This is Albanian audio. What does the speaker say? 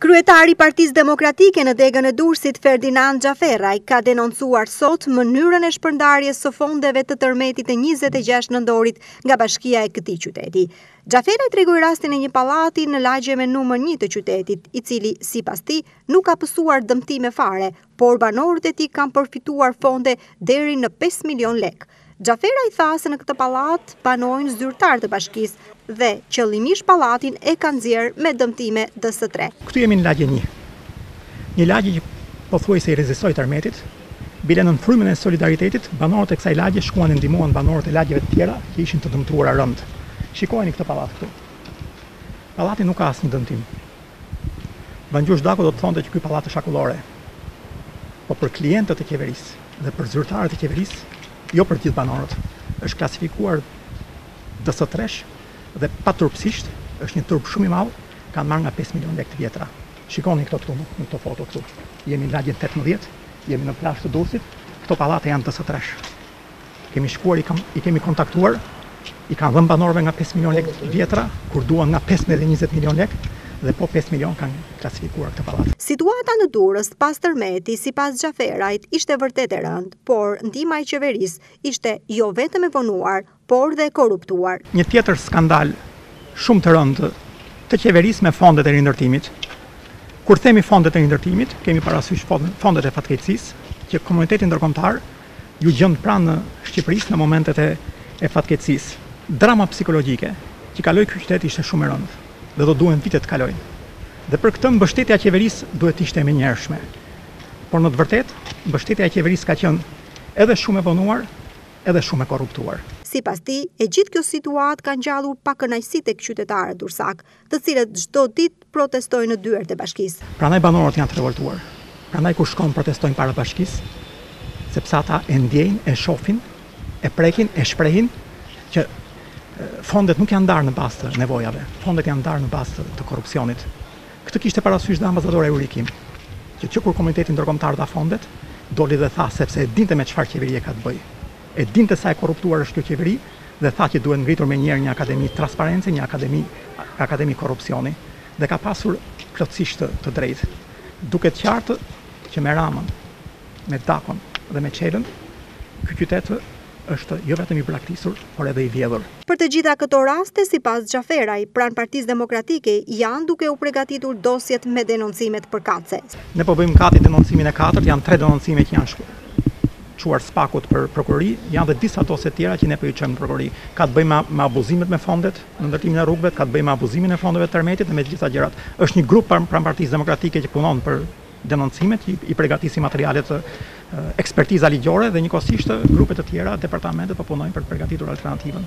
Kryetari i Partisë Demokratike në degën e Durrësit, Ferdinand Xhaferaj, ka denoncuar sot mënyrën e shpërndarjes së fondeve të tërmetit të njëzet e gjashtë nëndorit nga bashkia e këtij qyteti. Xhaferraj tregoi rastin e një pallati në lagjen me numër një të qytetit, i cili, sipas tij, nuk ka pësuar dëmtime fare, por banorët e tij kanë përfituar fonde deri në pesë milion lekë. Xhaferaj tha se në këtë pallat banojnë zyrtarë të bashkisë dhe qëllimisht pallatin e kanë nxjerrë me dëmtime DS tre. Këtu jemi në lagje një. Një lagje që pothuajse i rezistoi tërmetit, bile nën frymën e solidaritetit, banorët e kësaj lagje shkuan e ndihmuan banorët e lagjeve të tjera që ishin të dëmtuara rëndë. Shikojeni këtë pallat këtu. Pallati nuk ka asnjë dëmtim. Vangjush Dako do të thonte që ky pallat është akullore, po për klientët e qeverisë dhe për zyrtarët e qeverisë, jo për gjithë banorët, është klasifikuar DS tresh dhe paturpësisht, është një turp shumë i madh, kanë marrë nga pesë milionë lekë të vjetra. Shikoni këto këtu në këto foto këtu. Jemi në lagjen tetëmbëdhjetë, jemi në plazh të Durrësit, këto pallate janë DS tresh. Kemi shkuar i, i kemi kontaktuar, i kanë dhënë banorëve nga 5 milionë lekë vjetra, kur duan nga 15, 20 milionë lekë dhe po 5 milionë kanë klasifikuar këtë pallat. Situata në Durrës pas tërmetit sipas Xhaferajt ishte vërtet e rëndë, por ndihma e qeverisë ishte jo vetëm e vonuar, por dhe e korruptuar. Një tjetër skandal shumë të rëndë të qeverisë me fondet e rindërtimit. Kur themi fondet e rindërtimit, kemi parasysh fondet e fatkeqësisë që komuniteti ndërkombëtar Iu gjend pranë Shqipërisë në momentet e fatkeqësisë. Drama psikologjike që kaloi ky qytet ishte shumë e rëndë dhe do duhen vite të kalojnë. Dhe për këtë mbështetja e qeverisë duhet të ishte e menjëhershme. Por në të vërtetë, mbështetja e qeverisë ka qenë edhe shumë e vonuar, edhe shumë e korruptuar. Sipas tij, e gjithë kjo situatë ka ngjallur pakënaqësi tek qytetarët durrsakë, të cilët çdo ditë protestojnë në dyert e bashkisë. Prandaj banorët janë të revoltuar. Prandaj kur shkon protestojnë para bashkisë, sepse ata e ndjejnë, e shohin, e prekin, e shprehin që fondet nuk janë ndarë në bazë të nevojave, fondet janë ndarë në bazë të korrupsionit. Këtë kishte parasysh dhe ambasadorja Yuri Kim, që që kur komuniteti ndërkombëtar dha fondet, doli dhe tha sepse e dinte me çfarë qeveri e ka të bëjë. E dinte sa e korruptuar është kjo qeveri dhe tha që duhet ngritur menjëherë një akademi transparence, një akademi akademi korrupsioni. Dhe ka pasur plotësisht të të drejtë. Duket qartë që me Ramën, me Dakon dhe me Çelën ky qytet është jo vetëm i braktisur, por edhe i vjedhur. Për të gjitha këto raste, sipas Xhaferajt, pranë Partisë Demokratike janë duke u pregatitur dosjet me denoncimet përkatëse. Ne po bëjmë gati denoncimin e katërt, janë tre denoncime që janë çuar SPAK-ut për prokurori, janë dhe disa dosje të tjera që ne po i çojmë në prokurori. Ka të bëjë me abuzimet me fondet në ndërtimin e rrugëve, ka të bëjë me abuzimin e fondeve të tërmetit dhe me të gjitha gjërat. Është një grup pranë Partisë Demokratike që punon për denoncimet, i përgatisin materialet, ekspertiza ligjore dhe njëkohësisht grupe të tjera, departamentet po punojnë për të përgatitur alternativën.